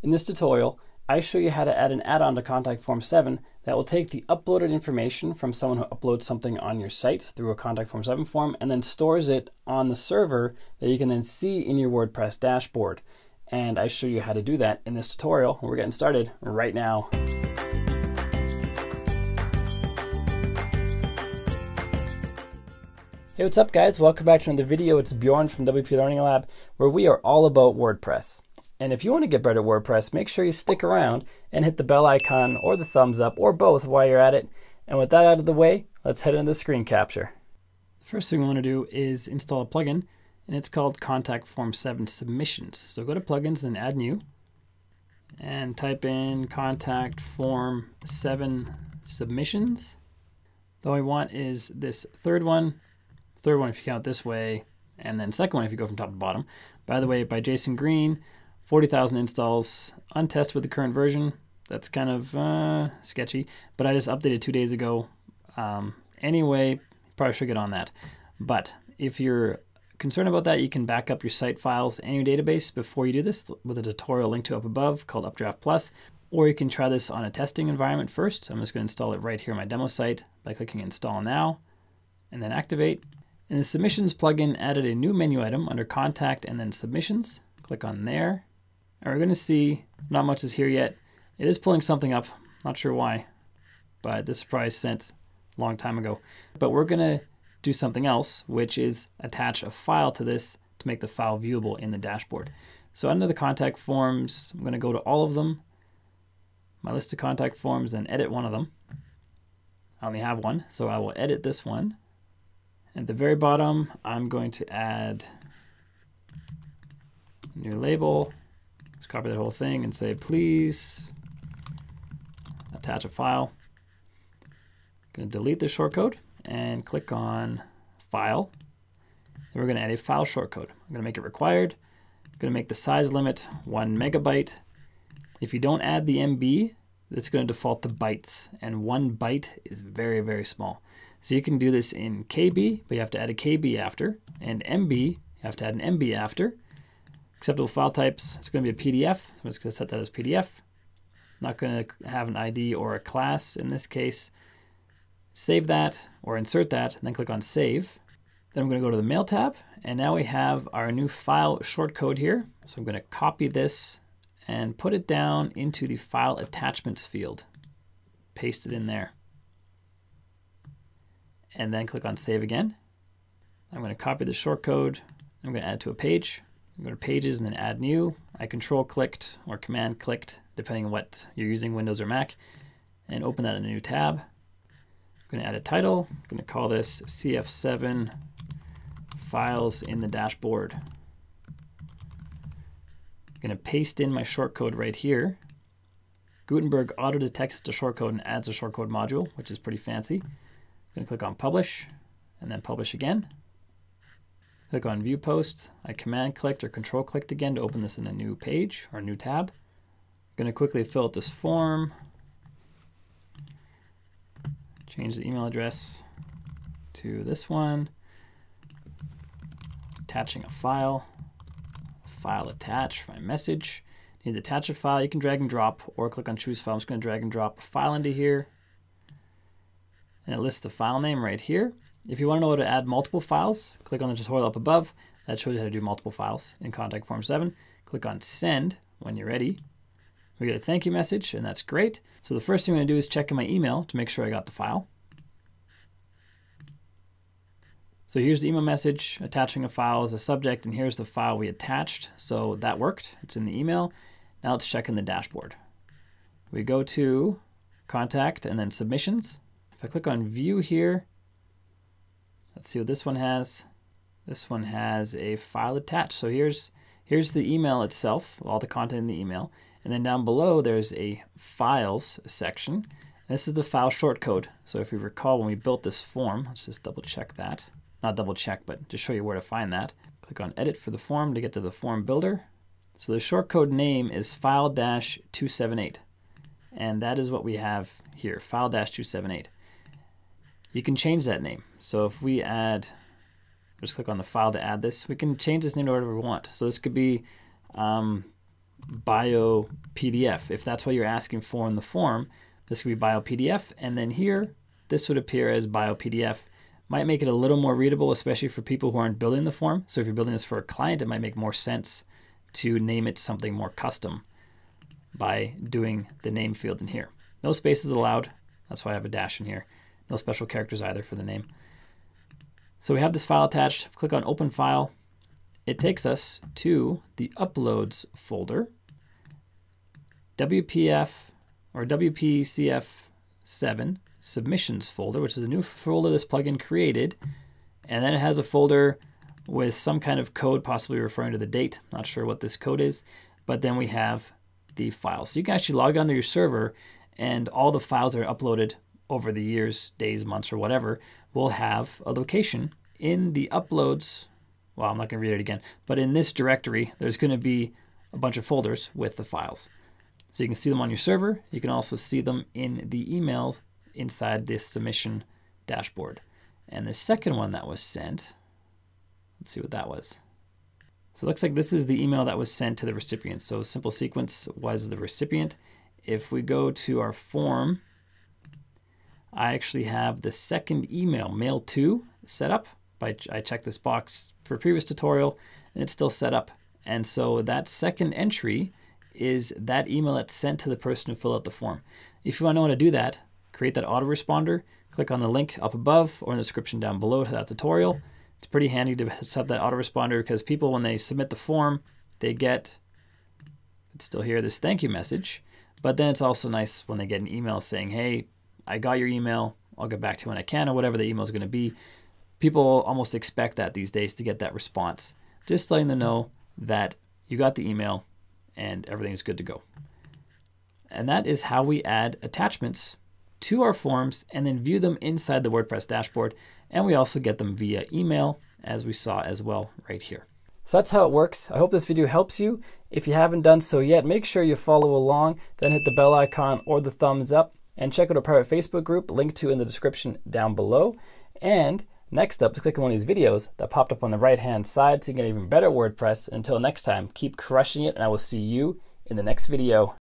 In this tutorial, I show you how to add an add-on to Contact Form 7 that will take the uploaded information from someone who uploads something on your site through a Contact Form 7 form and then stores it on the server that you can then see in your WordPress dashboard. And I show you how to do that in this tutorial. We're getting started right now. Hey, what's up guys? Welcome back to another video. It's Bjorn from WP Learning Lab, where we are all about WordPress. And if you want to get better at WordPress, make sure you stick around and hit the bell icon or the thumbs up or both while you're at it. And with that out of the way, let's head into the screen capture. The first thing we want to do is install a plugin, and it's called Contact Form 7 Submissions. So go to Plugins and Add New, and type in Contact Form 7 Submissions. The one we want is this third one, third one if you count this way, and then second one if you go from top to bottom. By the way, by Jason Green, 40,000 installs, untested with the current version. That's kind of uh, sketchy, but I just updated two days ago. Um, anyway, probably should get on that. But if you're concerned about that, you can back up your site files and your database before you do this with a tutorial linked to up above called Updraft Plus. Or you can try this on a testing environment first. I'm just going to install it right here on my demo site by clicking Install Now and then Activate. And the Submissions plugin added a new menu item under Contact and then Submissions. Click on there and we're going to see, not much is here yet. It is pulling something up, not sure why, but this is probably sent a long time ago. But we're going to do something else, which is attach a file to this to make the file viewable in the dashboard. So under the contact forms, I'm going to go to all of them, my list of contact forms, and edit one of them. I only have one, so I will edit this one. At the very bottom, I'm going to add new label copy that whole thing and say, please attach a file. I'm going to delete the shortcode and click on File. Then we're going to add a file shortcode. I'm going to make it required. I'm going to make the size limit 1 megabyte. If you don't add the MB, it's going to default to bytes, and 1 byte is very, very small. So you can do this in KB, but you have to add a KB after, and MB, you have to add an MB after. Acceptable file types, it's going to be a PDF. So I'm just going to set that as PDF. Not going to have an ID or a class in this case. Save that or insert that, and then click on Save. Then I'm going to go to the Mail tab, and now we have our new file shortcode here. So I'm going to copy this and put it down into the File Attachments field. Paste it in there. And then click on Save again. I'm going to copy the shortcode. I'm going to add to a page go to pages and then add new. I control clicked or command clicked, depending on what you're using, Windows or Mac, and open that in a new tab. I'm going to add a title. I'm going to call this CF7 files in the dashboard. I'm going to paste in my shortcode right here. Gutenberg auto detects the shortcode and adds a shortcode module, which is pretty fancy. I'm going to click on publish and then publish again. Click on View Post. I command clicked or control clicked again to open this in a new page or new tab. I'm going to quickly fill out this form. Change the email address to this one. Attaching a file. File attach my message. Need to attach a file. You can drag and drop or click on choose file. I'm just going to drag and drop a file into here. And it lists the file name right here. If you want to know how to add multiple files, click on the tutorial up above. That shows you how to do multiple files in Contact Form 7. Click on Send when you're ready. We get a thank you message, and that's great. So the first thing I'm going to do is check in my email to make sure I got the file. So here's the email message, attaching a file as a subject, and here's the file we attached. So that worked. It's in the email. Now let's check in the dashboard. We go to Contact and then Submissions. If I click on View here, Let's see what this one has. This one has a file attached. So here's here's the email itself, all the content in the email. And then down below there's a files section. This is the file shortcode. So if you recall when we built this form, let's just double check that. Not double check, but just show you where to find that. Click on edit for the form to get to the form builder. So the shortcode name is file-278. And that is what we have here, file-278 you can change that name. So if we add, just click on the file to add this, we can change this name to whatever we want. So this could be um, bio PDF. If that's what you're asking for in the form, this could be bio PDF. And then here, this would appear as bio PDF. Might make it a little more readable, especially for people who aren't building the form. So if you're building this for a client, it might make more sense to name it something more custom by doing the name field in here. No spaces allowed. That's why I have a dash in here. No special characters either for the name. So we have this file attached. Click on Open File. It takes us to the Uploads folder, WPF or WPCF7 Submissions folder, which is a new folder this plugin created. And then it has a folder with some kind of code, possibly referring to the date. Not sure what this code is. But then we have the file. So you can actually log onto your server and all the files are uploaded over the years, days, months, or whatever, will have a location in the uploads. Well, I'm not going to read it again, but in this directory, there's going to be a bunch of folders with the files. So you can see them on your server. You can also see them in the emails inside this submission dashboard. And the second one that was sent, let's see what that was. So it looks like this is the email that was sent to the recipient. So simple sequence was the recipient. If we go to our form, I actually have the second email, mail to, set up. I checked this box for previous tutorial and it's still set up. And so that second entry is that email that's sent to the person who filled out the form. If you want to know how to do that, create that autoresponder, click on the link up above or in the description down below to that tutorial. It's pretty handy to set up that autoresponder because people, when they submit the form, they get, it's still here, this thank you message. But then it's also nice when they get an email saying, hey, I got your email. I'll get back to you when I can, or whatever the email is going to be. People almost expect that these days to get that response. Just letting them know that you got the email and everything is good to go. And that is how we add attachments to our forms and then view them inside the WordPress dashboard. And we also get them via email, as we saw as well right here. So that's how it works. I hope this video helps you. If you haven't done so yet, make sure you follow along, then hit the bell icon or the thumbs up, and check out our private Facebook group, linked to in the description down below. And next up, just click on one of these videos that popped up on the right hand side can get even better WordPress. Until next time, keep crushing it, and I will see you in the next video.